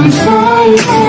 I'm flying